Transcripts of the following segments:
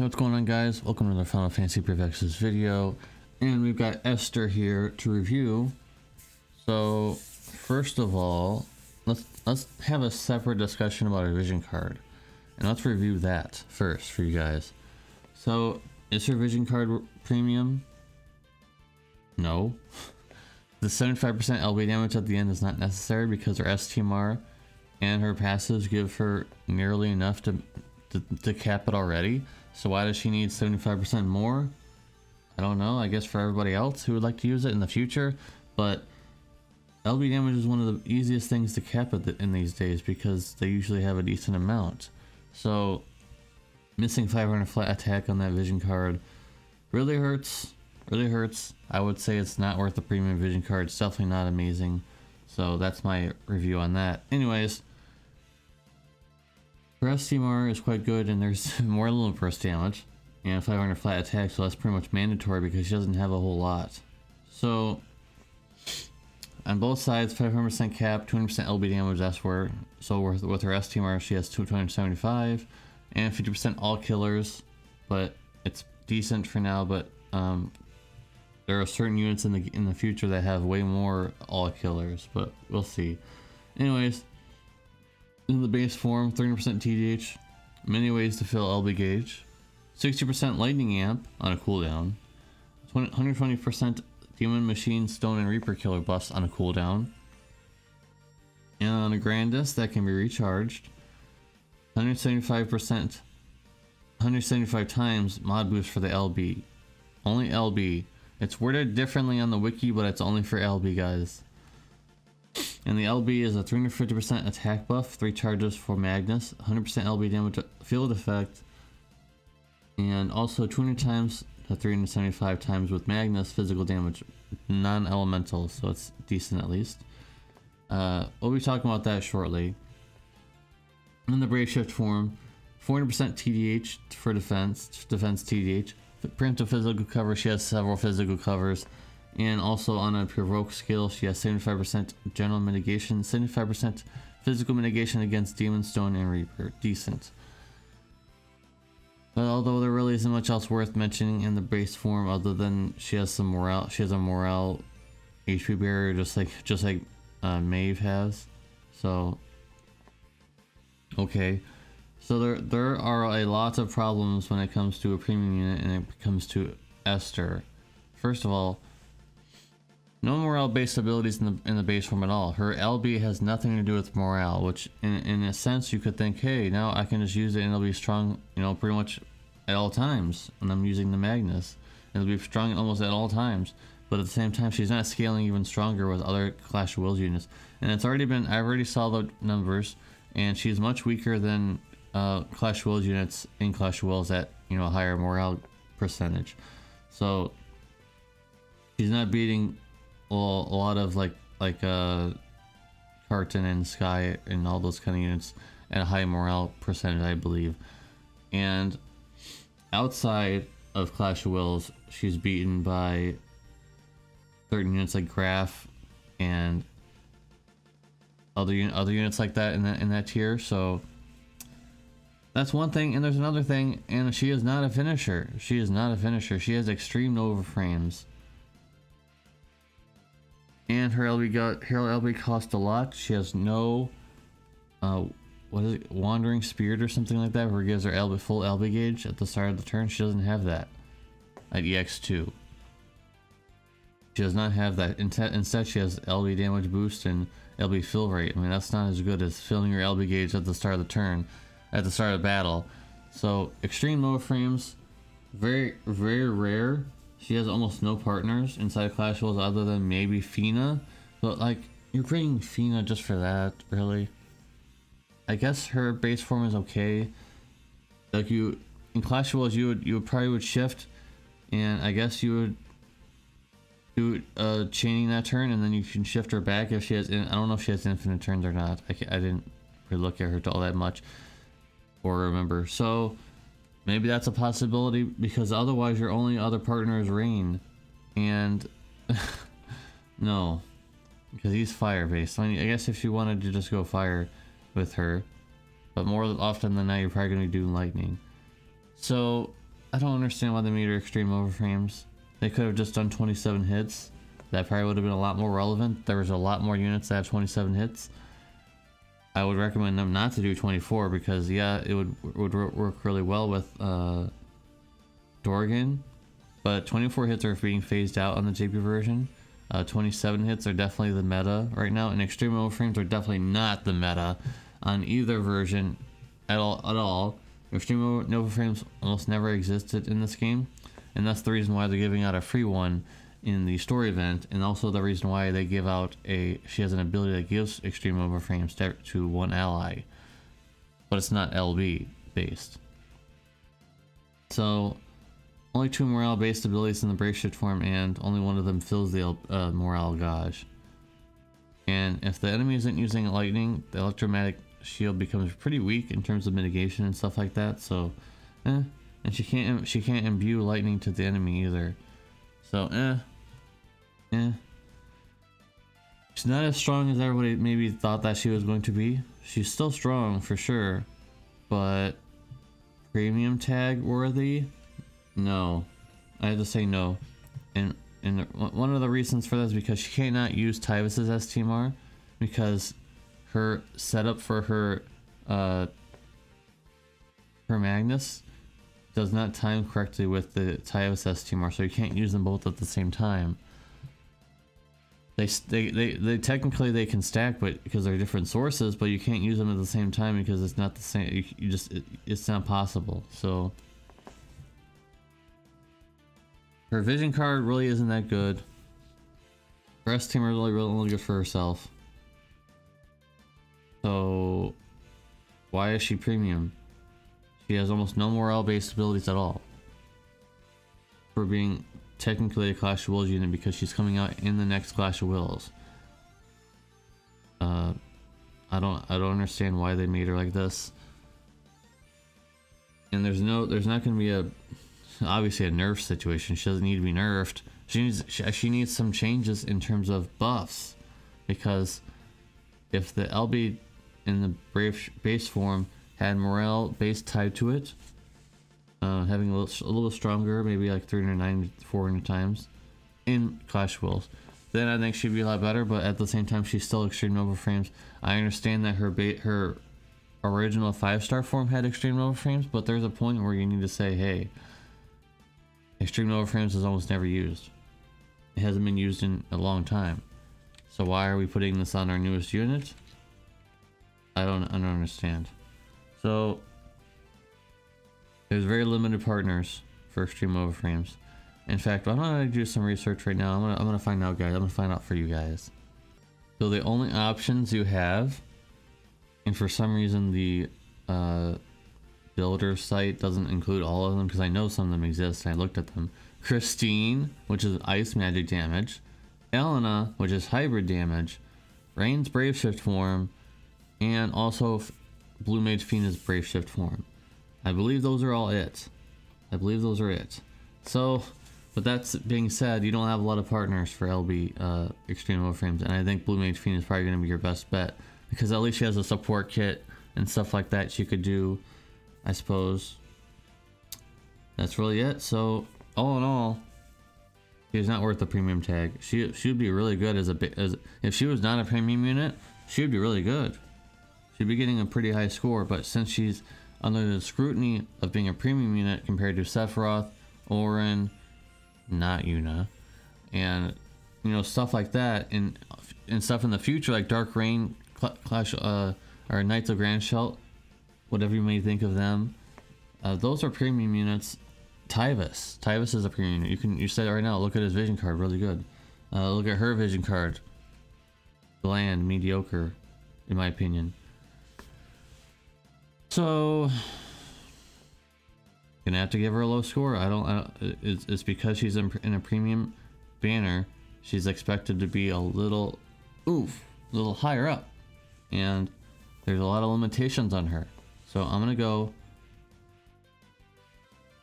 Hey, what's going on guys? Welcome to another Final Fantasy Brave Exvius video. And we've got Esther here to review. So, first of all, let's let's have a separate discussion about her vision card. And let's review that first for you guys. So, is her vision card premium? No. The 75% LB damage at the end is not necessary because her STMR and her passives give her nearly enough to, to, to cap it already. So why does she need 75% more? I don't know. I guess for everybody else who would like to use it in the future. But LB damage is one of the easiest things to cap in these days because they usually have a decent amount. So missing 500 flat attack on that vision card really hurts really hurts. I would say it's not worth the premium vision card. It's definitely not amazing. So that's my review on that. Anyways, Burst TMR is quite good and there's more little burst damage and 500 flat attack, so that's pretty much mandatory because she doesn't have a whole lot. So on both sides, 500% cap, 200% LB damage, that's where, so with, with her STMR, she has 275 and 50% all killers, but it's decent for now, but um, there are certain units in the in the future that have way more all killers, but we'll see. Anyways, in the base form, 30% TDH, many ways to fill LB gauge, 60% lightning amp on a cooldown, 120% demon machine stone and reaper killer buffs on a cooldown, and on a grandest that can be recharged, 175% 175 times mod boost for the LB. Only LB. It's worded differently on the wiki, but it's only for LB guys. And the LB is a 350% attack buff, 3 charges for Magnus, 100% LB damage field effect, and also 200 times to 375 times with Magnus physical damage, non-elemental, so it's decent at least. Uh, we'll be talking about that shortly. In the Brave Shift form, 400% TDH for defense, defense TDH, preemptive physical cover, she has several physical covers. And also on a provoke skill, she has 75% general mitigation, 75% physical mitigation against Demon Stone and Reaper. Decent. But although there really isn't much else worth mentioning in the base form other than she has some morale, she has a morale HP barrier just like just like uh, Maeve has. So okay. So there there are a lot of problems when it comes to a premium unit and it comes to Esther. First of all, no morale based abilities in the in the base form at all. Her LB has nothing to do with morale, which in in a sense you could think, hey, now I can just use it and it'll be strong, you know, pretty much at all times. And I'm using the Magnus. It'll be strong almost at all times. But at the same time, she's not scaling even stronger with other Clash of Wills units. And it's already been, I already saw the numbers, and she's much weaker than uh, Clash Wills units in Clash of Wills at you know a higher morale percentage. So she's not beating a lot of like like uh, Carton and Sky and all those kind of units at a high morale percentage, I believe. And outside of Clash of Wills, she's beaten by certain units like Graf and other other units like that in that in that tier. So that's one thing, and there's another thing, and she is not a finisher. She is not a finisher. She has extreme Nova frames. And her LB got her LB cost a lot. She has no uh what is it, Wandering Spirit or something like that, where it gives her LB full LB gauge at the start of the turn. She doesn't have that at EX2. She does not have that. Instead, she has LB damage boost and LB fill rate. I mean, that's not as good as filling your LB gauge at the start of the turn at the start of the battle. So extreme low frames, very very rare. She has almost no partners inside Clash Wills other than maybe Fina. But like you're bringing Fina just for that, really. I guess her base form is okay. Like you in Clash Wills you would you would probably would shift and I guess you would do uh chaining that turn and then you can shift her back if she has I don't know if she has infinite turns or not. I, I didn't really look at her all that much or remember. So maybe that's a possibility because otherwise your only other partner is Rain. And no, because he's fire based. I, mean, I guess if you wanted to just go fire with her, but more often than not, you're probably going to be doing lightning. So I don't understand why they made her extreme overframes. They could have just done 27 hits. That probably would have been a lot more relevant. There was a lot more units that have 27 hits. I would recommend them not to do 24 because yeah, it would would work really well with uh, Dorgan, but 24 hits are being phased out on the JP version. Uh, 27 hits are definitely the meta right now, and extreme overframes are definitely not the meta on either version at all. At all, extreme overframes almost never existed in this game, and that's the reason why they're giving out a free one in the story event, and also the reason why they give out a she has an ability that gives extreme overframes to, to one ally, but it's not LB based. So only two morale based abilities in the brave shift form, and only one of them fills the uh, morale gauge. And if the enemy isn't using lightning, the electromagnetic shield becomes pretty weak in terms of mitigation and stuff like that. So, eh. And she can't she can't imbue lightning to the enemy either. So, eh. Eh. She's not as strong as everybody maybe thought that she was going to be. She's still strong for sure, but premium tag worthy? No. I have to say no. And and one of the reasons for that is because she cannot use Tyvis's STMR because her setup for her uh, her Magnus does not time correctly with the Tyvis STMR, so you can't use them both at the same time. They, they, they, they technically they can stack, but because they're different sources, but you can't use them at the same time because it's not the same. You, you just it, it's not possible. So her vision card really isn't that good. Her team is really, really only good for herself. So, why is she premium? She has almost no morale based abilities at all. For being technically a Clash of Wills unit because she's coming out in the next Clash of Wills. Uh, I don't I don't understand why they made her like this. And there's no there's not going to be a obviously a nerf situation. She doesn't need to be nerfed. She needs she, she needs some changes in terms of buffs because if the LB in the Brave base form had morale base tied to it, uh, having a little, a little stronger, maybe like 390, 400 times in Clash Wills, then I think she'd be a lot better. But at the same time, she's still extreme Nova frames. I understand that her her original five star form had extreme Nova frames, but there's a point where you need to say, hey, extreme Nova frames is almost never used. It hasn't been used in a long time. So why are we putting this on our newest unit? I don't I don't understand. So there's very limited partners for extreme overframes. In fact, I'm gonna do some research right now. I'm gonna I'm gonna find out, guys. I'm gonna find out for you guys. So the only options you have, and for some reason the uh, builder site doesn't include all of them because I know some of them exist. I looked at them. Christine, which is ice magic damage. Elena, which is hybrid damage. Rain's brave shift form, and also Blue Mage Fina's brave shift form. I believe those are all it. I believe those are it. So, but that's being said, you don't have a lot of partners for LB uh, Extreme Overframes, and I think Blue Mage Fina is probably going to be your best bet because at least she has a support kit and stuff like that she could do, I suppose. That's really it. So, all in all, she's not worth the premium tag. She she would be really good as a as if she was not a premium unit, she would be really good. She'd be getting a pretty high score, but since she's under the scrutiny of being a premium unit compared to Sephiroth, Auron, not Yuna, and you know stuff like that, and and stuff in the future like Dark Reign, Clash, uh, or Knights of Grand Grandshelt, whatever you may think of them. Uh, those are premium units. Tyvis, Tyvis is a premium unit. You can you say it right now. Look at his vision card, really good. Uh, look at her vision card. Bland, mediocre, in my opinion. So, gonna have to give her a low score. I don't. I don't it's, it's because she's in, in, a premium banner. She's expected to be a little, oof, a little higher up, and there's a lot of limitations on her. So I'm gonna go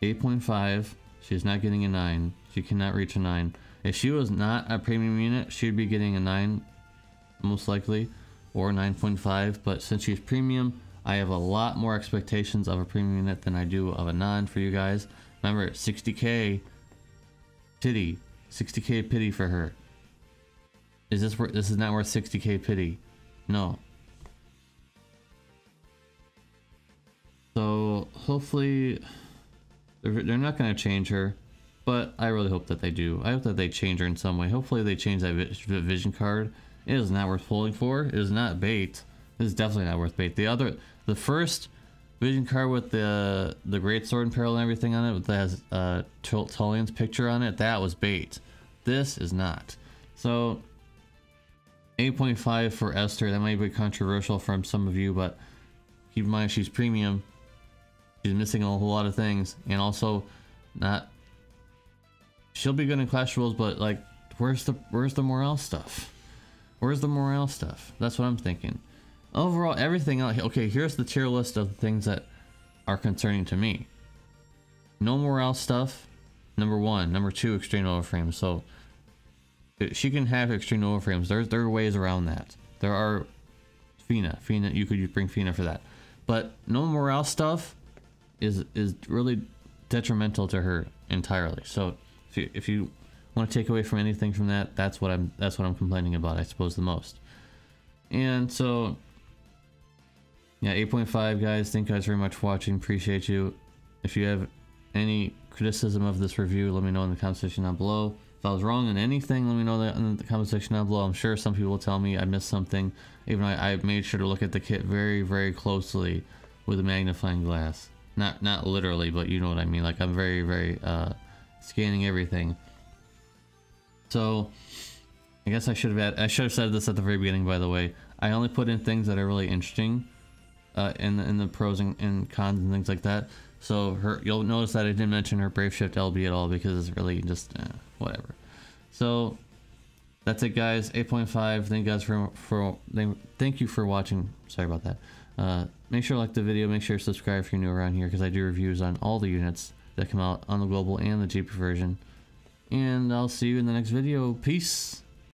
8.5. She's not getting a nine. She cannot reach a nine. If she was not a premium unit, she'd be getting a nine, most likely, or 9.5. But since she's premium, I have a lot more expectations of a premium unit than I do of a non for you guys. Remember, 60k pity. 60k pity for her. Is this worth, this is not worth 60k pity. No. So hopefully they're, not going to change her, but I really hope that they do. I hope that they change her in some way. Hopefully they change that vision card. It is not worth pulling for. It is not bait. It is definitely not worth bait. The other, the first vision card with the the great sword and peril and everything on it that has uh Tullian's picture on it, that was bait. This is not. So 8.5 for Esther. That might be controversial from some of you, but keep in mind she's premium. She's missing a whole lot of things, and also not. She'll be good in Clash Wills, but like, where's the where's the morale stuff? Where's the morale stuff? That's what I'm thinking. Overall, everything else. Okay, here's the tier list of things that are concerning to me. No morale stuff. Number one. Number two, extreme overframes. So she can have extreme overframes. There's there are ways around that. There are Fina. Fina, you could bring Fina for that. But no morale stuff is is really detrimental to her entirely. So if you, if you want to take away from anything from that, that's what I'm that's what I'm complaining about. I suppose the most. And so yeah, 8.5 guys. Thank you guys very much for watching. Appreciate you. If you have any criticism of this review, let me know in the comment section down below. If I was wrong on anything, let me know that in the comment section down below. I'm sure some people will tell me I missed something. Even though I, I made sure to look at the kit very, very closely with a magnifying glass. Not not literally, but you know what I mean. Like I'm very, very uh, scanning everything. So I guess I should have I should have said this at the very beginning. By the way, I only put in things that are really interesting uh, in the, in the pros and, and cons and things like that. So her, you'll notice that I didn't mention her Brave Shift LB at all because it's really just eh, whatever. So that's it, guys. 8.5. Thank you guys for for thank you for watching. Sorry about that. Uh, make sure to like the video. Make sure to subscribe if you're new around here because I do reviews on all the units that come out on the global and the JP version. And I'll see you in the next video. Peace.